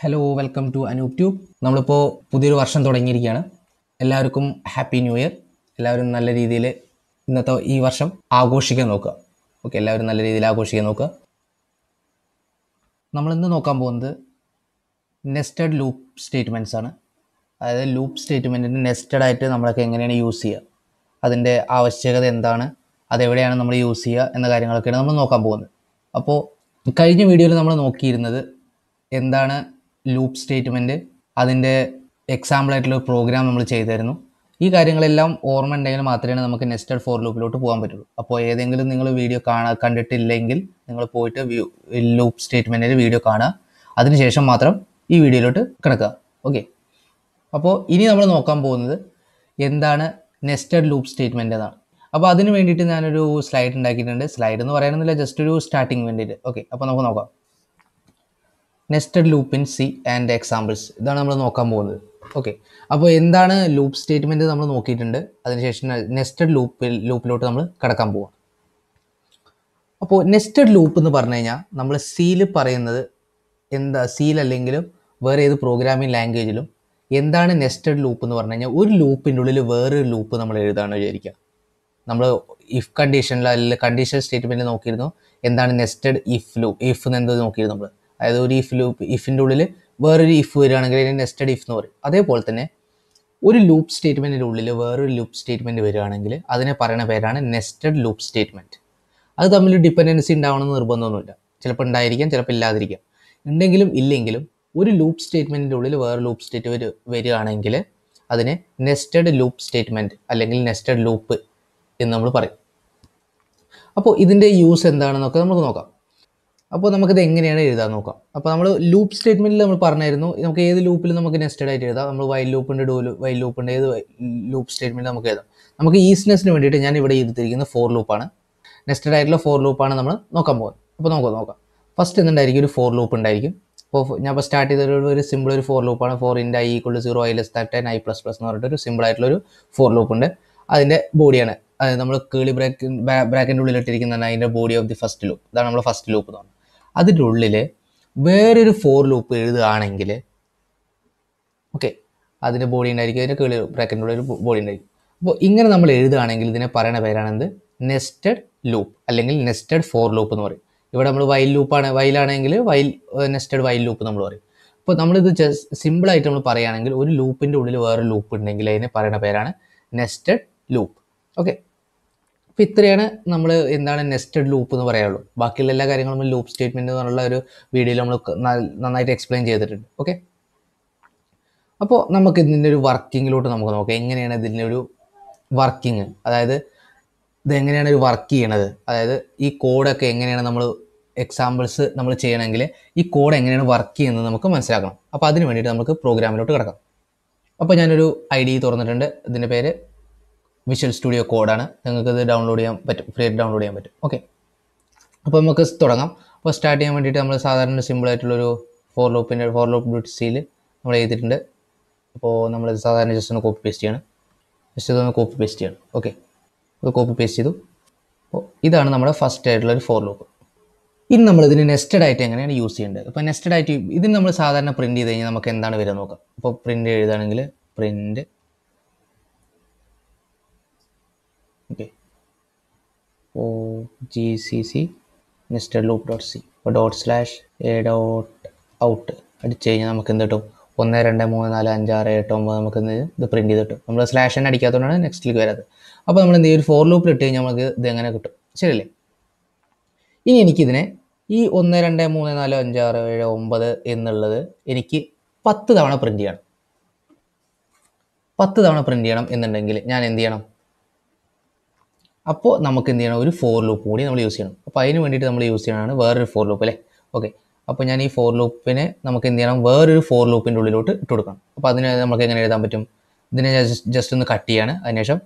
Hello welcome to Anoop tube നമ്മളിപ്പോൾ പുതിയൊരു വർഷം തുടങ്ങിയിരിക്കുകയാണ്. എല്ലാവർക്കും ഹാപ്പി ന്യൂ ഇയർ എല്ലാവരും നല്ല രീതിയിൽ ഇന്നത്തെ ഈ വർഷം ആഘോഷിക്കാൻ നോക്കുക. ഓക്കെ എല്ലാവരും നല്ല രീതിയിൽ ആഘോഷിക്കാൻ നോക്കുക. നമ്മളിന്ന് നോക്കാൻ പോകുന്നത് നെസ്റ്റഡ് ലൂപ്പ് സ്റ്റേറ്റ്മെന്റ്സ് ആണ്. അതായത് ലൂപ്പ് സ്റ്റേറ്റ്മെന്റിന് നെസ്റ്റഡ് ആയിട്ട് നമ്മളൊക്കെ എങ്ങനെയാണ് യൂസ് ചെയ്യുക? അതിന്റെ ആവശ്യകത എന്താണ്? അതെവിടെയാണ് നമ്മൾ യൂസ് ചെയ്യുക എന്ന കാര്യങ്ങളൊക്കെയാണ് നമ്മൾ നോക്കാൻ പോകുന്നത്. അപ്പോൾ കഴിഞ്ഞ വീഡിയോയിൽ നമ്മൾ നോക്കിയിരുന്നത് എന്താണ് ലൂപ്പ് സ്റ്റേറ്റ്മെന്റ് അതിന്റെ എക്സാമ്പിളായിട്ടുള്ള പ്രോഗ്രാം നമ്മൾ ചെയ്തായിരുന്നു ഈ കാര്യങ്ങളെല്ലാം ഓർമ്മ ഉണ്ടെങ്കിൽ മാത്രമേ നമുക്ക് നെസ്റ്റഡ് ഫോർ ലൂപ്പിലോട്ട് പോകാൻ പറ്റുള്ളൂ. അപ്പോൾ ഏതെങ്കിലും നിങ്ങൾ വീഡിയോ കാണാ കണ്ടിട്ടില്ലെങ്കിൽ നിങ്ങൾ പോയിട്ട് ലൂപ്പ് സ്റ്റേറ്റ്മെന്റിന്റെ വീഡിയോ കാണുക. അതിനുശേഷം മാത്രം ഈ വീഡിയോയിലോട്ട് കിടക്കുക. ഓക്കെ അപ്പോൾ ഇനി നമ്മൾ നോക്കാൻ പോകുന്നത് എന്താണ് നെസ്റ്റഡ് ലൂപ്പ് സ്റ്റേറ്റ്മെന്റ് എന്നാണ്. അപ്പോൾ അതിന് വേണ്ടിയിട്ട് ഞാനൊരു സ്ലൈഡ് ഉണ്ടാക്കിയിട്ടുണ്ട്. സ്ലൈഡ് എന്ന് പറയുന്നില്ല ജസ്റ്റ് ഒരു സ്റ്റാർട്ടിങ് വേണ്ടിയിട്ട് ഓക്കെ അപ്പോൾ നമുക്ക് നോക്കാം. Nested loop in C and examples. ഇതാണ് നമ്മൾ നോക്കാൻ പോകുന്നത്. ഓക്കെ. അപ്പോൾ എന്താണ് ലൂപ്പ് സ്റ്റേറ്റ്മെന്റ് നമ്മൾ നോക്കിയിട്ടുണ്ട്? അതിനുശേഷം നെസ്റ്റഡ് ലൂപ്പിൽ ലൂപ്പിലോട്ട് നമ്മൾ കടക്കാൻ പോവാം. അപ്പോൾ നെസ്റ്റഡ് ലൂപ്പ് എന്ന് പറഞ്ഞു കഴിഞ്ഞാൽ നമ്മൾ സീൽ പറയുന്നത് എന്താ? സീൽ അല്ലെങ്കിലും വേറെ ഏത് പ്രോഗ്രാമിംഗ് ലാംഗ്വേജിലും എന്താണ് നെസ്റ്റഡ് ലൂപ്പ് എന്ന് പറഞ്ഞു കഴിഞ്ഞാൽ ഒരു ലൂപ്പിന്റെ ഉള്ളിൽ വേറൊരു ലൂപ്പ് നമ്മൾ എഴുതാണ് വിചാരിക്കുക. നമ്മൾ ഇഫ് കണ്ടീഷനിൽ അല്ലെങ്കിൽ കണ്ടീഷൻ സ്റ്റേറ്റ്മെന്റ് നോക്കിയിരുന്നു. എന്താണ് നെസ്റ്റഡ് ഇഫ് ലൂപ്പ് ഇഫ് എന്നെന്ത് നോക്കിയിരുന്നു നമ്മൾ? അതായത് ഒരു ഇഫ് ലൂപ്പ് ഇഫിന്റെ ഉള്ളിൽ വേറൊരു ഇഫ് വരികയാണെങ്കിൽ അതിന് നെസ്റ്റഡ് ഇഫ് എന്ന് പറയും. അതേപോലെ തന്നെ ഒരു ലൂപ്പ് സ്റ്റേറ്റ്മെന്റിന്റെ ഉള്ളിൽ വേറൊരു ലൂപ്പ് സ്റ്റേറ്റ്മെന്റ് വരികയാണെങ്കിൽ അതിനെ പറയുന്ന പേരാണ് നെസ്റ്റഡ് ലൂപ്പ് സ്റ്റേറ്റ്മെന്റ് അത് തമ്മിൽ ഡിപ്പെൻഡൻസി ഉണ്ടാവണമെന്ന് നിർബന്ധമൊന്നുമില്ല. ചിലപ്പോൾ ഉണ്ടായിരിക്കാം ചിലപ്പോൾ ഇല്ലാതിരിക്കാം. ഉണ്ടെങ്കിലും ഇല്ലെങ്കിലും ഒരു ലൂപ്പ് സ്റ്റേറ്റ്മെന്റിന്റെ ഉള്ളിൽ വേറെ ലൂപ്പ് സ്റ്റേറ്റ് വരു വരികയാണെങ്കിൽ അതിനെ നെസ്റ്റഡ് ലൂപ്പ് സ്റ്റേറ്റ്മെന്റ് അല്ലെങ്കിൽ നെസ്റ്റഡ് ലൂപ്പ് എന്ന് നമ്മൾ പറയും. അപ്പോൾ ഇതിന്റെ യൂസ് എന്താണെന്നൊക്കെ നമുക്ക് നോക്കാം. അപ്പോൾ നമുക്കിത് എങ്ങനെയാണ് എഴുതാൻ നോക്കാം. അപ്പോൾ നമ്മൾ ലൂപ്പ് സ്റ്റേറ്റ്മെന്റിൽ നമ്മൾ പറഞ്ഞായിരുന്നു നമുക്ക് ഏത് ലൂപ്പിൽ നമുക്ക് നെസ്റ്റഡ് ആയിട്ട് എഴുതാം? നമ്മൾ വൈൽ ലൂപ്പുണ്ട് ഡൂ വൈൽ ലൂപ്പുണ്ട് ഏത് ലൂപ്പ് സ്റ്റേറ്റ്മെന്റ് നമുക്ക് എഴുതാം? നമുക്ക് ഈസിനെസ്സിന് വേണ്ടിയിട്ട് ഞാൻ ഇവിടെ ചെയ്തിരിക്കുന്ന ഫോർ ലൂപ്പാണ് നെസ്റ്റഡ് ആയിട്ടുള്ള ഫോർ ലൂപ്പാണ് നമ്മൾ നോക്കാൻ പോകുന്നത്. അപ്പോൾ നമുക്ക് നോക്കാം. ഫസ്റ്റ് എന്തുണ്ടായിരിക്കും? ഒരു ഫോർ ലൂപ്പ് ഉണ്ടായിരിക്കും. അപ്പോൾ ഞാൻ ഇപ്പോൾ സ്റ്റാർട്ട് ചെയ്ത ഒരു സിമ്പിൾ ഒരു ഫോർ ലൂപ്പാണ് for int i equal zero i less than ten i plus plus എന്ന് പറഞ്ഞിട്ട് ഒരു സിമ്പിൾ ആയിട്ടുള്ള ഒരു ഫോർ ലൂപ്പ് ഉണ്ട്. അതിന്റെ ബോഡിയാണ് അതായത് നമ്മൾ കേളി ബ്രാക്ക് ബ്രാക്കിന്റെ ഉള്ളിലിട്ടിരിക്കുന്നതാണ് അതിന്റെ body of the first loop ഇതാണ് നമ്മൾ ഫസ്റ്റ് ലൂപ്പ് എന്ന് പറഞ്ഞത്. അതിന്റെ ഉള്ളിൽ വേറൊരു ഫോർ ലൂപ്പ് എഴുതുകയാണെങ്കിൽ ഓക്കെ അതിന്റെ ബോഡി ഉണ്ടായിരിക്കും അതിന്റെ കീഴിൽ ബ്രാക്കറ്റിന്റെ ഉള്ളിൽ ഒരു ബോഡി ഉണ്ടായിരിക്കും. അപ്പോൾ ഇങ്ങനെ നമ്മൾ എഴുതുകയാണെങ്കിൽ ഇതിനെ പറയുന്ന പേരാണെന്ത്? നെസ്റ്റഡ് ലൂപ്പ് അല്ലെങ്കിൽ നെസ്റ്റഡ് ഫോർ ലൂപ്പ് എന്ന് പറയും. ഇവിടെ നമ്മൾ വൈൽ ലൂപ്പാണ് വൈലാണെങ്കിൽ വൈൽ നെസ്റ്റഡ് വൈൽ ലൂപ്പ് നമ്മൾ പറയും. അപ്പോൾ നമ്മളിത് ജസ്റ്റ് സിമ്പിളായിട്ട് നമ്മൾ പറയുകയാണെങ്കിൽ ഒരു ലൂപ്പിന്റെ ഉള്ളിൽ വേറെ ലൂപ്പ് ഉണ്ടെങ്കിൽ അതിനെ പറയുന്ന പേരാണ് നെസ്റ്റഡ് ലൂപ്പ് ഓക്കെ അപ്പോൾ ഇത്രയാണ് നമ്മൾ എന്താണ് നെസ്റ്റഡ് ലൂപ്പ് എന്ന് പറയാനുള്ളൂ. ബാക്കിയുള്ള എല്ലാ കാര്യങ്ങളും ലൂപ്പ് സ്റ്റേറ്റ്മെന്റ് എന്നുള്ള ഒരു വീഡിയോയിൽ നമ്മൾ നന്നായിട്ട് എക്സ്പ്ലെയിൻ ചെയ്തിട്ടുണ്ട്. ഓക്കെ അപ്പോൾ നമുക്ക് ഇതിന്റെ ഒരു വർക്കിങ്ങിലോട്ട് നമുക്ക് നോക്കാം. എങ്ങനെയാണ് ഇതിന്റെ ഒരു വർക്കിംഗ് അതായത് ഇതെങ്ങനെയാണ് ഒരു വർക്ക് ചെയ്യണത്? അതായത് ഈ കോഡൊക്കെ എങ്ങനെയാണ് നമ്മൾ എക്സാമ്പിൾസ് നമ്മൾ ചെയ്യണമെങ്കിൽ ഈ കോഡ് എങ്ങനെയാണ് വർക്ക് ചെയ്യുന്നത് നമുക്ക് മനസ്സിലാക്കണം. അപ്പോൾ അതിന് വേണ്ടിയിട്ട് നമുക്ക് പ്രോഗ്രാമിലോട്ട് കിടക്കാം. അപ്പോൾ ഞാനൊരു ഐ ഡി തുറന്നിട്ടുണ്ട്. ഇതിന്റെ പേര് വിഷ്വൽ സ്റ്റുഡിയോ കോഡാണ് നിങ്ങൾക്ക് ഇത് ഡൗൺലോഡ് ചെയ്യാൻ പറ്റും. ഫ്രീ ആയിട്ട് ഡൗൺലോഡ് ചെയ്യാൻ പറ്റും. ഓക്കെ അപ്പോൾ നമുക്ക് തുടങ്ങാം. അപ്പോൾ സ്റ്റാർട്ട് ചെയ്യാൻ വേണ്ടിയിട്ട് നമ്മൾ സാധാരണ സിമ്പിൾ ആയിട്ടുള്ളൊരു ഫോർ ലോപ്പിന്റെ ഫോർ ലോപ്പ് ഡ്യൂട്ടി സിയിൽ നമ്മൾ ചെയ്തിട്ടുണ്ട് അപ്പോൾ നമ്മൾ സാധാരണ ജസ്റ്റ് ഒന്ന് കോപ്പി പേസ്റ്റ് ചെയ്യണം. ജസ്റ്റ് ഇതൊന്ന് കോപ്പി പേസ്റ്റ് ചെയ്യണം. ഓക്കെ അത് കോപ്പി പേസ്റ്റ് ചെയ്തു. അപ്പോൾ ഇതാണ് നമ്മുടെ ഫസ്റ്റ് ആയിട്ടുള്ള ഒരു ഫോർ ലോപ്പ് ഇനി നമ്മൾ ഇതിന് നെസ്റ്റഡ് ആയിട്ട് എങ്ങനെയാണ് യൂസ് ചെയ്യേണ്ടത്? അപ്പോൾ നെസ്റ്റഡ് ആയിട്ട് ഇതിന് നമ്മൾ സാധാരണ പ്രിന്റ് ചെയ്ത് കഴിഞ്ഞാൽ നമുക്ക് എന്താണ് വരിക നോക്കാം. അപ്പോൾ പ്രിന്റ് എഴുതുകയാണെങ്കിൽ print okay C nested loop dot C അപ്പോൾ dot slash A dot out അടിച്ച് കഴിഞ്ഞാൽ നമുക്ക് എന്ത് കിട്ടും? ഒന്ന് രണ്ട് മൂന്ന് നാല് അഞ്ച് ആറ് എട്ട് ഒമ്പത് നമുക്ക് ഇത് പ്രിന്റ് ചെയ്ത് കിട്ടും. നമ്മൾ സ്ലാഷ് തന്നെ അടിക്കാത്തതുകൊണ്ടാണ് നെക്സ്റ്റിലേക്ക് വരാത് അപ്പോൾ നമ്മൾ എന്ത് ഈ ഒരു ഫോർ ലൂപ്പിൽ ഇട്ട് കഴിഞ്ഞാൽ നമുക്ക് ഇത് എങ്ങനെ കിട്ടും? ശരിയല്ലേ? ഇനി എനിക്കിതിനെ ഈ ഒന്ന് രണ്ട് മൂന്ന് നാല് അഞ്ച് ആറ് ഏഴ് ഒമ്പത് എന്നുള്ളത് എനിക്ക് പത്ത് തവണ പ്രിന്റ് ചെയ്യണം. പത്ത് തവണ പ്രിന്റ് ചെയ്യണം എന്നുണ്ടെങ്കിൽ ഞാൻ എന്ത് ചെയ്യണം? അപ്പോൾ നമുക്ക് എന്ത് ചെയ്യണം? ഒരു ഫോർ ലൂപ്പ് കൂടി നമ്മൾ യൂസ് ചെയ്യണം. അപ്പോൾ അതിന് വേണ്ടിയിട്ട് നമ്മൾ യൂസ് ചെയ്യണതാണ് വേറൊരു ഫോർ ലൂപ്പ് അല്ലേ? ഓക്കെ അപ്പോൾ ഞാൻ ഈ ഫോർ ലൂപ്പിനെ നമുക്ക് എന്ത് ചെയ്യണം? വേറൊരു ഫോർ ലൂപ്പിന്റെ ഉള്ളിലോട്ട് ഇട്ട് കൊടുക്കണം. അപ്പോൾ അതിന് നമുക്ക് എങ്ങനെ എഴുതാൻ പറ്റും? ഇതിനെ ജസ്റ്റ് ഒന്ന് കട്ട് ചെയ്യാണ്. അതിനുശേഷം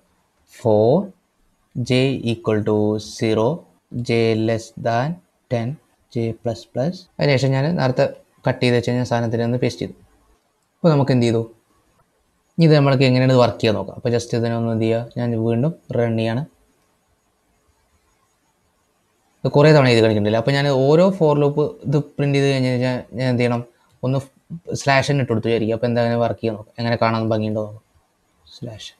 for j equal to zero j less than ten j plus plus അതിനുശേഷം ഞാൻ നേരത്തെ കട്ട് ചെയ്ത് വെച്ച് കഴിഞ്ഞാൽ സാധനത്തിന് ഒന്ന് പേസ്റ്റ് ചെയ്തു. അപ്പോൾ നമുക്ക് എന്ത് ചെയ്തു? ഇത് നമ്മൾക്ക് എങ്ങനെയാണ് വർക്ക് ചെയ്യാൻ നോക്കാം? അപ്പോൾ ജസ്റ്റ് ഇതിനൊന്ന് എന്ത് ചെയ്യുക? ഞാൻ വീണ്ടും റൺ ചെയ്യാണ്. കുറേ തവണ ചെയ്ത് കളിക്കുന്നില്ല അപ്പോൾ ഞാൻ ഓരോ ഫോർ ലൂപ്പ് ഇത് പ്രിന്റ് ചെയ്ത് കഴിഞ്ഞ് കഴിഞ്ഞാൽ ഞാൻ എന്ത് ചെയ്യണം? ഒന്ന് സ്ലാഷ് ഇട്ട് കൊടുത്തു വിചാരിക്കും. അപ്പോൾ എന്താ അങ്ങനെ വർക്ക് ചെയ്യാൻ നോക്കാം. എങ്ങനെ കാണാൻ ഭംഗിയുണ്ടോ നോക്കാം. സ്ലാഷ്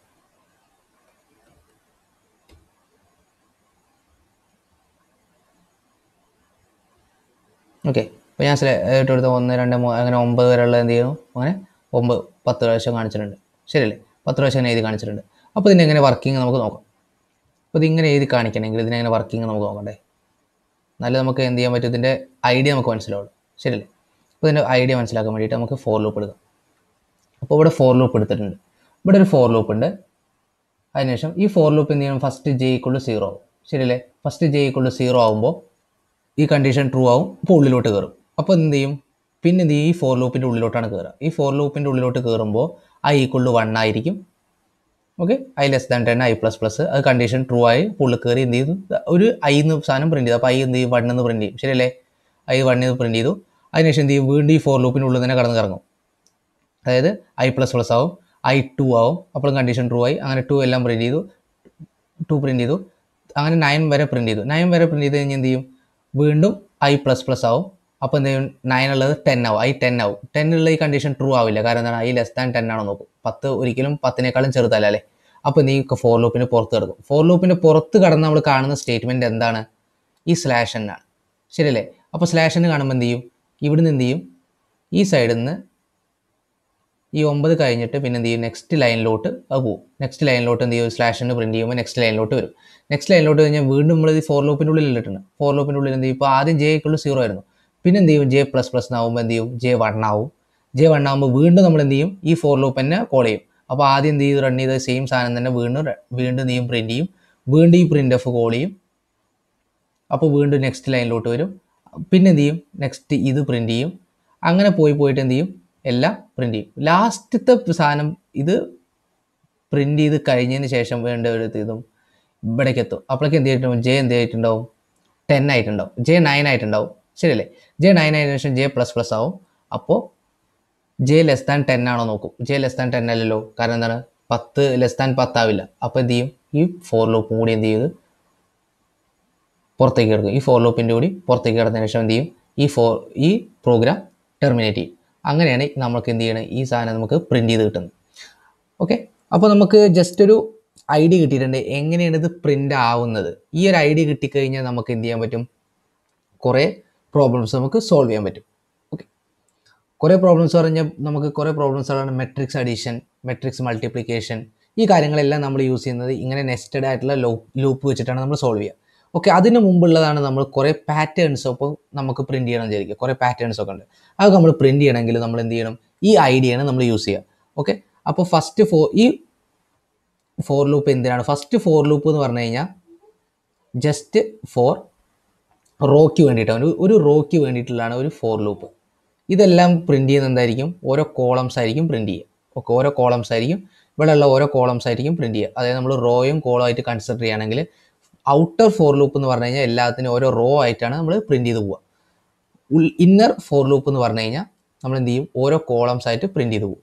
ഓക്കെ അപ്പോൾ ഞാൻ ഇട്ട് കൊടുത്ത ഒന്ന് രണ്ട് മൂന്ന് അങ്ങനെ ഒമ്പത് വരെയുള്ള എന്ത് ചെയ്യുന്നു? അങ്ങനെ ഒമ്പത് പത്ത് പ്രാവശ്യം കാണിച്ചിട്ടുണ്ട്. ശരിയല്ലേ? പത്ത് പ്രാവശ്യം അങ്ങനെ എഴുതി കാണിച്ചിട്ടുണ്ട്. അപ്പോൾ ഇതിനെങ്ങനെ വർക്കിംഗ് നമുക്ക് നോക്കാം. അപ്പോൾ ഇതിങ്ങനെ എഴുതി കാണിക്കണമെങ്കിൽ ഇതിനെങ്ങനെ വർക്കിംഗ് നമുക്ക് നോക്കണ്ടേ? എന്നാലും നമുക്ക് എന്ത് ചെയ്യാൻ പറ്റും? ഇതിന്റെ ഐഡിയ നമുക്ക് മനസ്സിലാവുള്ളൂ. ശരിയല്ലേ? അപ്പോൾ ഇതിന്റെ ഐഡിയ മനസ്സിലാക്കാൻ വേണ്ടിയിട്ട് നമുക്ക് ഫോർ ലൂപ്പ് എടുക്കാം. അപ്പോൾ ഇവിടെ ഫോർ ലൂപ്പ് എടുത്തിട്ടുണ്ട്. ഇവിടെ ഒരു ഫോർ ലൂപ്പ് ഉണ്ട്. അതിനുശേഷം ഈ ഫോർ ലൂപ്പ് എന്ത് ചെയ്യണം? ഫസ്റ്റ് ജെ ഈക്വൾ സീറോ ആവും. ശരിയല്ലേ? ഫസ്റ്റ് ജെ ഈക്വൾ സീറോ ആകുമ്പോൾ ഈ കണ്ടീഷൻ ട്രൂ ആവും. അപ്പോൾ ഉള്ളിലോട്ട് കയറും അപ്പോൾ എന്ത് ചെയ്യും? പിന്നെ എന്ത് ഈ ഫോർ ലൂപ്പിന്റെ ഉള്ളിലോട്ടാണ് കയറുക ഈ ഫോർ ലൂപ്പിന്റെ ഉള്ളിലോട്ട് കയറുമ്പോൾ ഐ ഈക്വൾ ടു വൺ ആയിരിക്കും. Okay i less than ten i plus plus അത് കണ്ടീഷൻ ട്രൂ ആയി പുള്ളി കയറി എന്ത് ചെയ്തു? ഒരു ഐ എന്ന് സാധനം പ്രിന്റ് ചെയ്തു. അപ്പോൾ ഐ എന്ത് ചെയ്യും വൺ എന്ന് പ്രിന്റ് ചെയ്യും ശരിയല്ലേ? ഐ വൺ എന്ന് പ്രിന്റ് ചെയ്തു. അതിനുശേഷം എന്ത് ചെയ്യും? വീണ്ടും ഈ ഫോർ ലൂപ്പിനുള്ളിൽ തന്നെ കടന്ന് കറങ്ങും. അതായത് ഐ പ്ലസ് പ്ലസ് ആവും. ഐ ടു ആവും. അപ്പോഴും കണ്ടീഷൻ ട്രൂ ആയി. അങ്ങനെ ടു എല്ലാം പ്രിന്റ് ചെയ്തു. ടു പ്രിന്റ് ചെയ്തു. അങ്ങനെ നയൻ വരെ പ്രിന്റ് ചെയ്തു. നയൻ വരെ പ്രിന്റ് ചെയ്ത് കഴിഞ്ഞാൽ എന്ത് ചെയ്യും? വീണ്ടും ഐ പ്ലസ് പ്ലസ് ആവും. അപ്പോൾ എന്ത് ചെയ്യും? നയൻ ഉള്ളത് ടെൻ ആവും. ഐ ടെൻ ആവും. ഉള്ള ഈ കണ്ടീഷൻ ട്രൂ ആവില്ല. കാരണം എന്താണ്? ഐ ലെസ് ദാൻ ടെൻ ആണോ നോക്കും. പത്ത് ഒരിക്കലും പത്തിനേക്കാളും ചെറുതല്ല അല്ലേ? അപ്പോൾ നീ ഫോർ ലൂപ്പിന് പുറത്ത് കിടക്കും. ഫോർ ലൂപ്പിന് പുറത്ത് കടന്ന് നമ്മൾ കാണുന്ന സ്റ്റേറ്റ്മെന്റ് എന്താണ്? ഈ സ്ലാഷ് എന്നാണ് ശരിയല്ലേ? അപ്പോൾ സ്ലാഷ് എന്ന് കാണുമ്പോൾ എന്ത് ചെയ്യും? ഇവിടുന്ന് എന്ത് ചെയ്യും? ഈ സൈഡിൽ നിന്ന് ഈ ഒമ്പത് കഴിഞ്ഞിട്ട് പിന്നെ എന്ത് ചെയ്യും? നെക്സ്റ്റ് ലൈനിലോട്ട് അത് പോകും നെക്സ്റ്റ് ലൈനിലോട്ട് എന്ത് ചെയ്യും? സ്ലാഷ് എന്ന് പ്രിന്റ് ചെയ്യുമ്പോൾ നെക്സ്റ്റ് ലൈനിലോട്ട് വരും. നെക്സ്റ്റ് ലൈനിലോട്ട് കഴിഞ്ഞാൽ വീണ്ടും നമ്മൾ ഈ ഫോർ ലൂപ്പിന്റെ ഉള്ളിൽ ഇട്ടിട്ടുണ്ട്. ഫോർ ലൂപ്പിന്റെ ഉള്ളിൽ എന്ത് ചെയ്യും? ഇപ്പോൾ ആദ്യം ജെ ഈക്വൾ സീറോ ആയിരുന്നു. പിന്നെ എന്ത് ചെയ്യും ജെ പ്ലസ് പ്ലസ് ആകുമ്പോൾ എന്ത് ചെയ്യും ജെ വൺ ആവും ജെ വൺ ആകുമ്പോൾ വീണ്ടും നമ്മൾ എന്ത് ചെയ്യും ഈ ഫോർ ലൂപ്പ് തന്നെ കോൾ ചെയ്യും. അപ്പോൾ ആദ്യം എന്ത് ചെയ്ത് റൺ ചെയ്ത സെയിം സാധനം തന്നെ വീണ്ടും വീണ്ടും നീയും പ്രിന്റ് ചെയ്യും. വീണ്ടും ഈ പ്രിന്റ് എഫ് കോൾ ചെയ്യും. അപ്പോൾ വീണ്ടും നെക്സ്റ്റ് ലൈനിലോട്ട് വരും. പിന്നെ എന്ത് ചെയ്യും നെക്സ്റ്റ് ഇത് പ്രിന്റ് ചെയ്യും. അങ്ങനെ പോയി പോയിട്ട് എന്ത് ചെയ്യും എല്ലാം പ്രിന്റ് ചെയ്യും. ലാസ്റ്റത്തെ സാധനം ഇത് പ്രിന്റ് ചെയ്ത് കഴിഞ്ഞതിന് ശേഷം വേണ്ട ഒരു ഇതും ഇവിടേക്ക് എത്തും. അപ്പോഴേക്ക് എന്ത് ചെയ്തിട്ടുണ്ടാവും? ജെ എന്ത് ചെയ്തിട്ടുണ്ടാവും? ടെൻ ആയിട്ടുണ്ടാവും. ജെ നയൻ ആയിട്ടുണ്ടാവും. ശരിയല്ലേ? ജെ നയൻ ആയതിനു ശേഷം ജെ പ്ലസ് പ്ലസ് ആവും. അപ്പോൾ ജെ ലെസ് ദാൻ ടെൻ ആണോ നോക്കും. ജെ ലെസ് ദാൻ ടെൻ അല്ലല്ലോ. കാരണം എന്താണ്? പത്ത് ലെസ് ദാൻ പത്താവില്ല അപ്പോൾ എന്ത് ചെയ്യും? ഈ ഫോർ ലൂപ്പും കൂടി എന്ത് ചെയ്ത് പുറത്തേക്ക് കിടക്കും. ഈ ഫോർ ലൂപ്പിന്റെ കൂടി പുറത്തേക്ക് കിടന്നതിന് ശേഷം എന്ത് ചെയ്യും? ഈ ഫോർ ഈ പ്രോഗ്രാം ടെർമിനേറ്റ് ചെയ്യും. അങ്ങനെയാണ് നമുക്ക് എന്ത് ചെയ്യണം? ഈ സാധനം നമുക്ക് പ്രിന്റ് ചെയ്ത് കിട്ടുന്നത്. ഓക്കെ അപ്പോൾ നമുക്ക് ജസ്റ്റ് ഒരു ഐഡിയ കിട്ടിയിട്ടുണ്ട്. എങ്ങനെയാണ് ഇത് പ്രിന്റ് ആവുന്നത്? ഈ ഒരു ഐഡിയ കിട്ടിക്കഴിഞ്ഞാൽ നമുക്ക് എന്ത് ചെയ്യാൻ പറ്റും? കുറേ പ്രോബ്ലംസ് നമുക്ക് സോൾവ് ചെയ്യാൻ പറ്റും. ഓക്കെ കുറേ പ്രോബ്ലംസ് പറഞ്ഞാൽ നമുക്ക് കുറേ പ്രോബ്ലംസ് പ്രോബ്ലംസുകളാണ് മെട്രിക്സ് അഡീഷൻ മെട്രിക്സ് മൾട്ടിപ്ലിക്കേഷൻ ഈ കാര്യങ്ങളെല്ലാം നമ്മൾ യൂസ് ചെയ്യുന്നത് ഇങ്ങനെ നെസ്റ്റഡ് ആയിട്ടുള്ള ലൂപ്പ് വെച്ചിട്ടാണ് നമ്മൾ സോൾവ് ചെയ്യുക. ഓക്കെ അതിന് മുമ്പുള്ളതാണ് നമ്മൾ കുറേ പാറ്റേൺസ് അപ്പോൾ നമുക്ക് പ്രിന്റ് ചെയ്യണം വിചാരിക്കുക. കുറേ പാറ്റേൺസ് ഒക്കെ ഉണ്ട്. അതൊക്കെ നമ്മൾ പ്രിന്റ് ചെയ്യണമെങ്കിൽ നമ്മൾ എന്ത് ചെയ്യണം? ഈ ഐഡിയയാണ് നമ്മൾ യൂസ് ചെയ്യുക. ഓക്കെ അപ്പോൾ ഫസ്റ്റ് ഫോർ ഈ ഫോർ ലൂപ്പ് എന്തിനാണ്? ഫസ്റ്റ് ഫോർ ലൂപ്പ് എന്ന് പറഞ്ഞു കഴിഞ്ഞാൽ ജസ്റ്റ് ഫോർ റോയ്ക്ക് വേണ്ടിയിട്ടാണ് ഒരു റോയ്ക്ക് വേണ്ടിയിട്ടുള്ളതാണ് ഒരു ഫോർ ലൂപ്പ്. ഇതെല്ലാം പ്രിന്റ് ചെയ്യുന്നത് എന്തായിരിക്കും? ഓരോ കോളംസ് ആയിരിക്കും പ്രിന്റ് ചെയ്യുക. ഓക്കെ ഓരോ കോളംസ് ആയിരിക്കും. ഇവിടെയുള്ള ഓരോ കോളംസ് ആയിരിക്കും പ്രിന്റ് ചെയ്യുക. അതായത് നമ്മൾ റോയും കോളം ആയിട്ട് കൺസിഡർ ചെയ്യുകയാണെങ്കിൽ ഔട്ടർ ഫോർ ലൂപ്പ് എന്ന് പറഞ്ഞു കഴിഞ്ഞാൽ എല്ലാത്തിനും ഓരോ റോ ആയിട്ടാണ് നമ്മൾ പ്രിന്റ് ചെയ്ത് പോവുക. ഇന്നർ ഫോർ ലൂപ്പ് എന്ന് പറഞ്ഞു കഴിഞ്ഞാൽ നമ്മൾ എന്ത് ചെയ്യും? ഓരോ കോളംസ് ആയിട്ട് പ്രിന്റ് ചെയ്ത് പോകും